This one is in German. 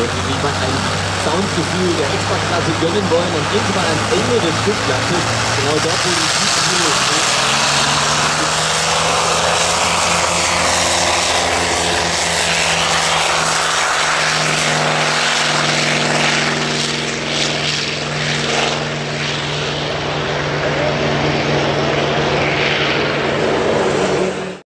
Wenn sich mal ein Soundgefühl der Extraklasse gönnen wollen, dann gehen Sie mal ans Ende des Stückplatzes, genau dort, wo die Titel